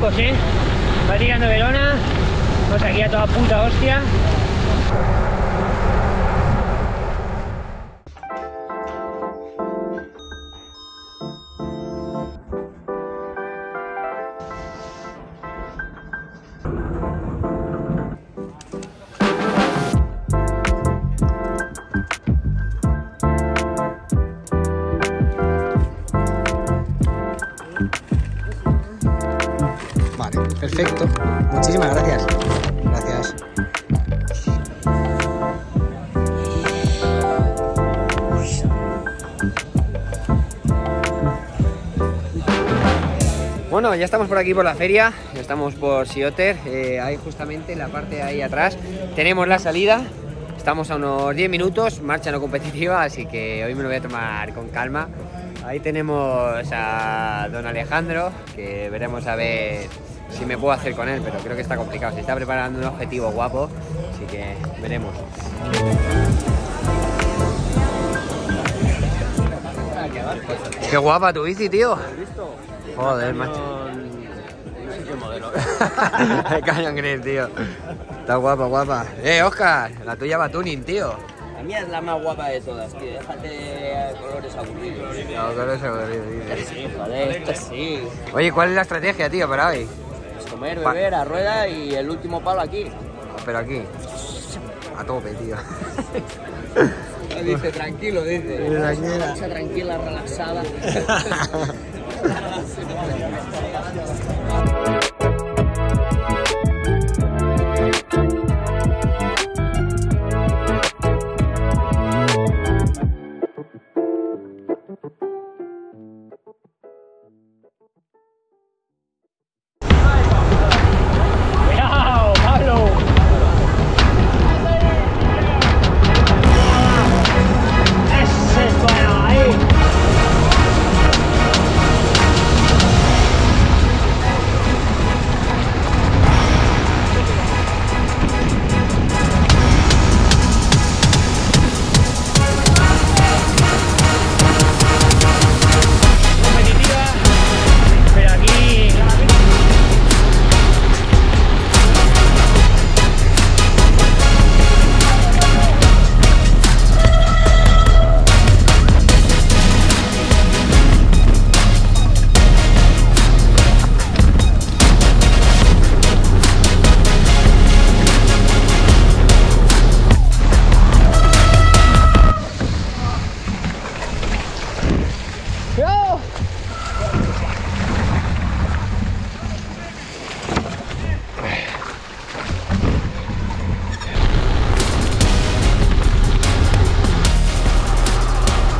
locos, ¿eh? Va tirando Verona. Vamos aquí a toda puta hostia. Ya estamos por aquí por la feria, estamos por Sioter, eh, ahí justamente en la parte de ahí atrás tenemos la salida, estamos a unos 10 minutos, marcha no competitiva, así que hoy me lo voy a tomar con calma. Ahí tenemos a don Alejandro, que veremos a ver si me puedo hacer con él, pero creo que está complicado, se está preparando un objetivo guapo, así que veremos. Qué guapa tu bici, tío. Joder, macho. El Canyon Green, tío. Está guapa, guapa. Eh, Oscar, la tuya va tuning, tío. La mía es la más guapa de todas, tío. Déjate colores aburridos. No, con eso, aburrido, dice. Sí, joder, esto sí. Oye, ¿cuál es la estrategia, tío, para hoy? Es comer, beber, a rueda y el último palo aquí. Pero aquí. A tope, tío. Dice, tranquilo, dice. Tranquila. Tranquila, relaxada.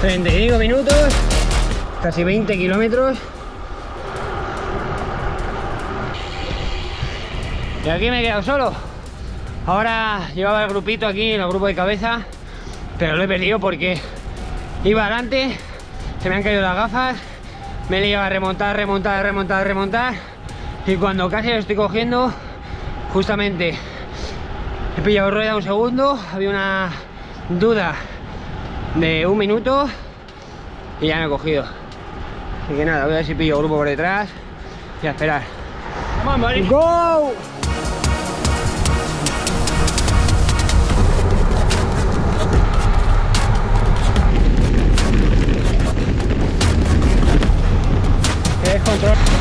...35 minutos... ...casi 20 kilómetros... ...y aquí me he quedado solo... ...ahora llevaba el grupito aquí... ...el grupo de cabeza... ...pero lo he perdido porque... ...iba adelante... Se me han caído las gafas. Me he liado a remontar, remontar, remontar, remontar. Y cuando casi lo estoy cogiendo, justamente he pillado rueda un segundo. Había una duda de un minuto y ya me he cogido. Así que nada, voy a ver si pillo grupo por detrás y a esperar. ¡Go! Es control.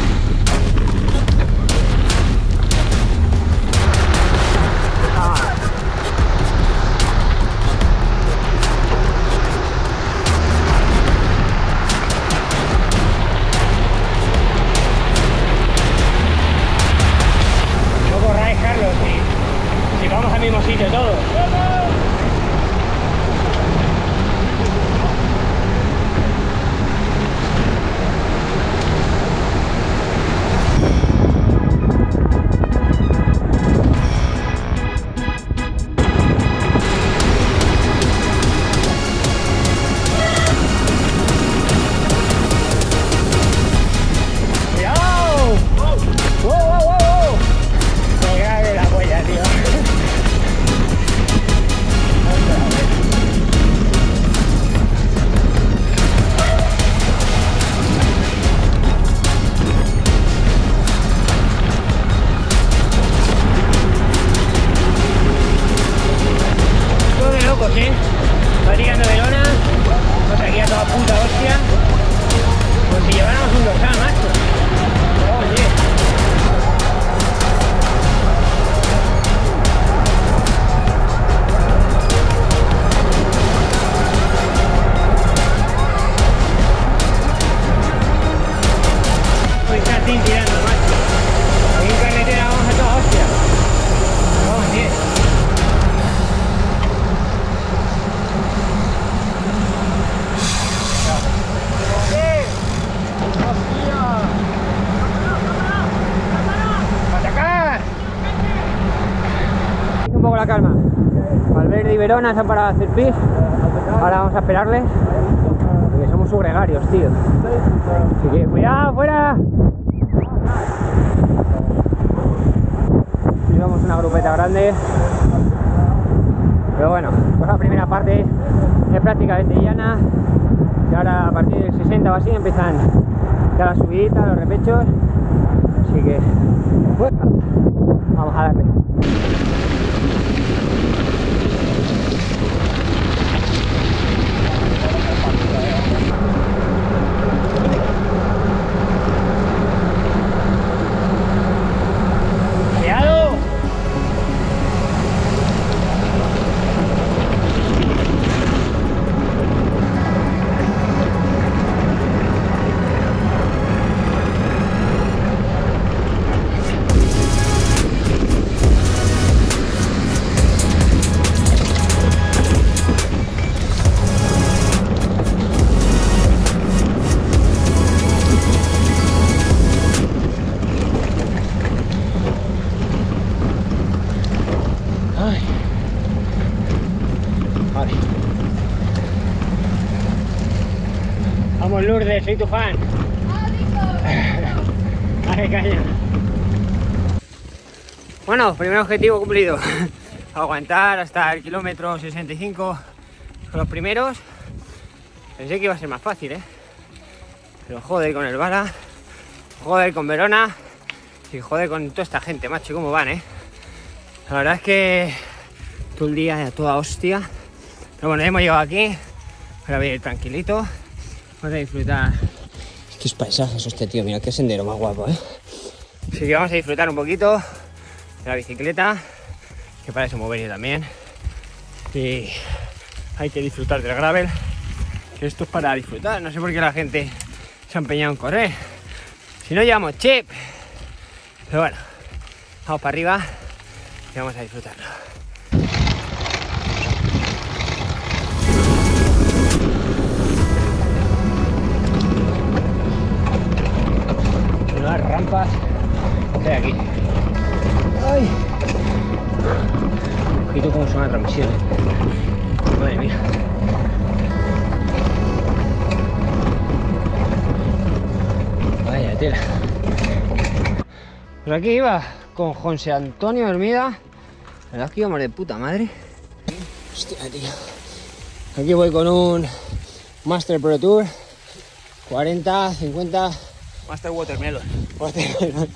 De Iberona se han parado a hacer pis. Ahora vamos a esperarles. Porque somos sus gregarios, tío. Así que cuidado, fuera. Llevamos una grupeta grande. Pero bueno, pues la primera parte es prácticamente llana. Y ahora a partir del 60 o así empiezan ya las subiditas, los repechos. Así que vamos a darle. Soy tu fan. Dale caña. Bueno, primer objetivo cumplido. Aguantar hasta el kilómetro 65 con los primeros. Pensé que iba a ser más fácil, ¿eh? Pero joder con el Vara, joder con Verona y joder con toda esta gente, macho, cómo van, ¿eh? La verdad es que todo el día a toda hostia. Pero bueno, hemos llegado aquí. Ahora voy a ir tranquilito. Vamos a disfrutar. Estos paisajes, hostia, tío. Mira qué sendero más guapo, ¿eh? Así que vamos a disfrutar un poquito de la bicicleta. Que para eso mover también. Y hay que disfrutar del gravel. Que esto es para disfrutar. No sé por qué la gente se ha empeñado en correr. Si no llevamos chip. Pero bueno, vamos para arriba y vamos a disfrutarlo. Rampas hay aquí. ¡Ay! Ojito cómo suena la transmisión. ¿eh? Madre mía. Vaya tela. Pues aquí iba con José Antonio Hermida. La verdad es que íbamos de puta madre. Hostia, tío. Aquí voy con un Master Pro Tour. 40, 50. Master Watermelon. Watermelon.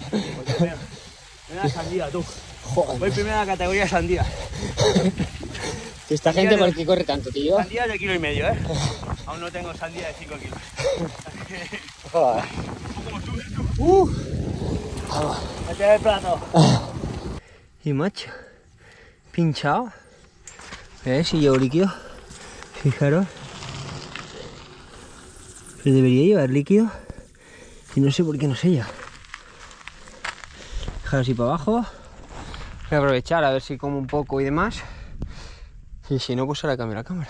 Primera sandía, tú. Joder. Voy primera categoría sandía. Esta gente, ¿por qué corre tanto, tío? Sandía de kilo y medio, ¿eh? Aún no tengo sandía de 5 kilos. Joder. Uh. Mete el plato. Y macho, pinchado. ¿Ves? Si llevo líquido. Fijaros. Pero debería llevar líquido. Y no sé por qué no sella. Dejar así para abajo. Voy a aprovechar a ver si como un poco y demás. Y si no, pues ahora cambio la cámara.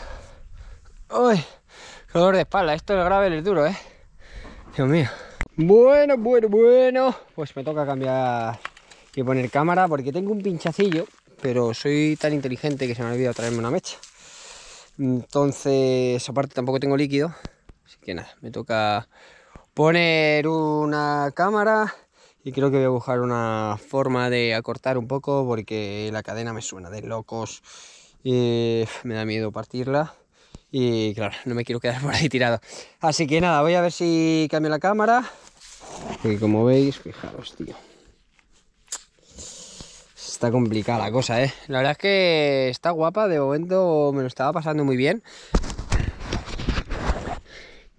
¡Uy! Dolor de espalda. Esto del gravel es duro, ¿eh? Dios mío. Bueno, bueno, bueno. Pues me toca cambiar y poner cámara porque tengo un pinchacillo, pero soy tan inteligente que se me ha olvidado traerme una mecha. Entonces, aparte tampoco tengo líquido. Así que nada, me toca poner una cámara y creo que voy a buscar una forma de acortar un poco porque la cadena me suena de locos y me da miedo partirla y claro, no me quiero quedar por ahí tirado. Así que nada, voy a ver si cambio la cámara y como veis, fijaros, tío. Está complicada la cosa, ¿eh? La verdad es que está guapa, de momento me lo estaba pasando muy bien.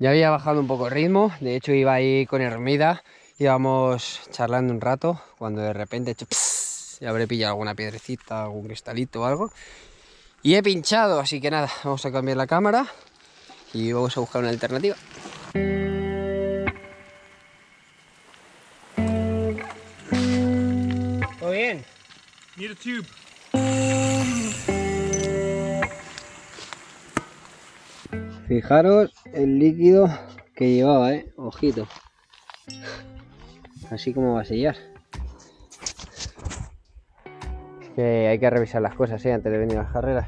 Ya había bajado un poco el ritmo, de hecho iba ahí con Hermida, íbamos charlando un rato, cuando de repente he hecho pss, y habré pillado alguna piedrecita, algún cristalito o algo. Y he pinchado, así que nada, vamos a cambiar la cámara y vamos a buscar una alternativa. ¿Todo bien? Need a tube. Fijaros el líquido que llevaba, eh. Ojito. Así como va a sellar. que hay que revisar las cosas ¿eh? antes de venir a las carreras.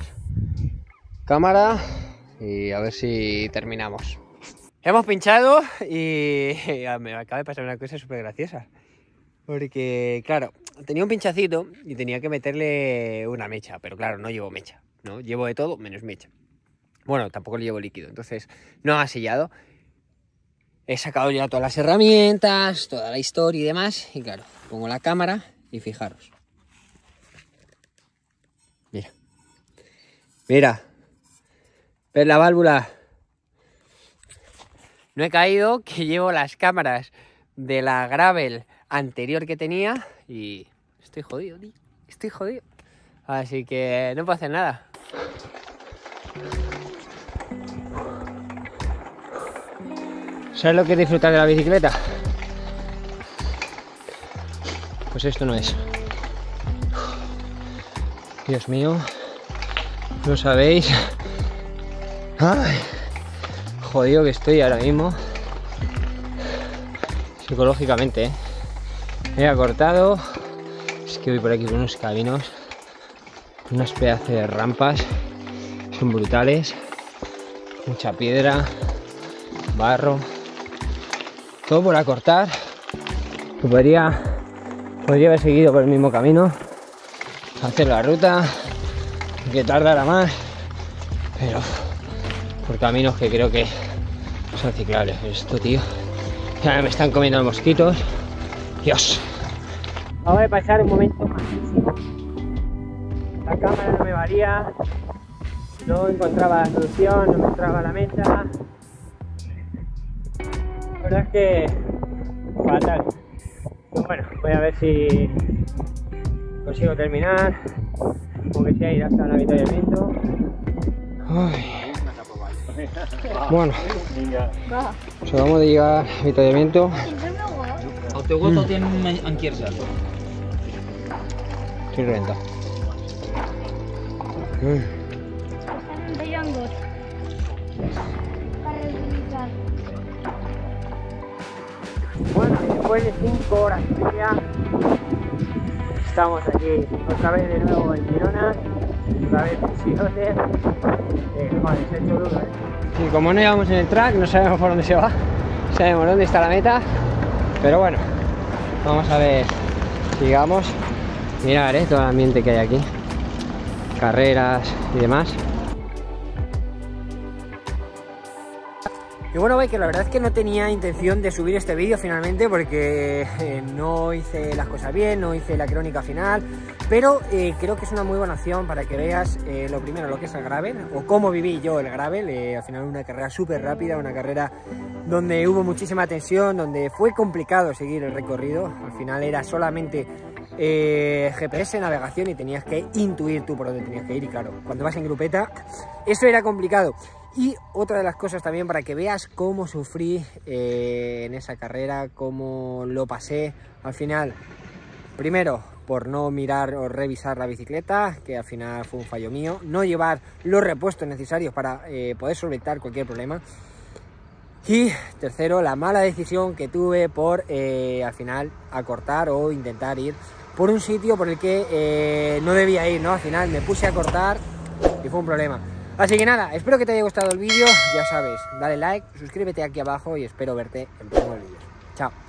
Cámara y a ver si terminamos. Hemos pinchado y me acaba de pasar una cosa súper graciosa. Porque, claro, tenía un pinchacito y tenía que meterle una mecha, pero claro, no llevo mecha, ¿no? Llevo de todo menos mecha. Bueno, tampoco le llevo líquido, entonces no ha sellado. He sacado ya todas las herramientas, toda la historia y demás. Y claro, pongo la cámara y fijaros. Mira. Mira. ¿Ves la válvula? No he caído, que llevo las cámaras de la gravel anterior que tenía y estoy jodido, tío. Estoy jodido. Así que no puedo hacer nada. ¿Sabes lo que es disfrutar de la bicicleta? Pues esto no es. Dios mío, no sabéis. Jodido que estoy ahora mismo. Psicológicamente, ¿eh? Me he cortado. Es que voy por aquí por unos caminos. Unas pedazos de rampas. Son brutales. Mucha piedra. Barro. Todo por acortar. Podría, podría haber seguido por el mismo camino. Hacer la ruta. Que tardara más. Pero por caminos que creo que son ciclables. Esto, tío. Ya me están comiendo los mosquitos. Dios. Acabo de pasar un momento malísimo. La cámara no me valía. No encontraba la solución, no encontraba la mesa. La verdad es que fatal. Pues bueno, voy a ver si consigo terminar. Aunque sea ir hasta el avituallamiento. Ay. Bueno, acabamos de llegar al avituallamiento. El tenen enquirçat. Estoy reventado. Mm. Bueno, después de 5 horas y media, estamos aquí otra vez de nuevo en Girona, otra vez en joder, se ha hecho duro, ¿eh? Y como no íbamos en el track, no sabemos por dónde se va, sabemos dónde está la meta, pero bueno, vamos a ver si llegamos. Mirar ¿eh? todo el ambiente que hay aquí, carreras y demás. Y bueno, que la verdad es que no tenía intención de subir este vídeo finalmente porque eh, no hice las cosas bien, no hice la crónica final, pero eh, creo que es una muy buena opción para que veas eh, lo primero, lo que es el gravel o cómo viví yo el gravel, al final una carrera súper rápida, una carrera donde hubo muchísima tensión, donde fue complicado seguir el recorrido, al final era solamente eh, GPS, navegación y tenías que intuir tú por dónde tenías que ir y claro, cuando vas en grupeta eso era complicado. Y otra de las cosas también para que veas cómo sufrí eh, en esa carrera, cómo lo pasé al final. Primero, por no mirar o revisar la bicicleta, que al final fue un fallo mío. No llevar los repuestos necesarios para eh, poder solventar cualquier problema. Y tercero, la mala decisión que tuve por eh, al final acortar o intentar ir por un sitio por el que no debía ir, ¿no? Al final me puse a cortar y fue un problema. Así que nada, espero que te haya gustado el vídeo, ya sabes, dale like, suscríbete aquí abajo y espero verte en próximos vídeos. Chao.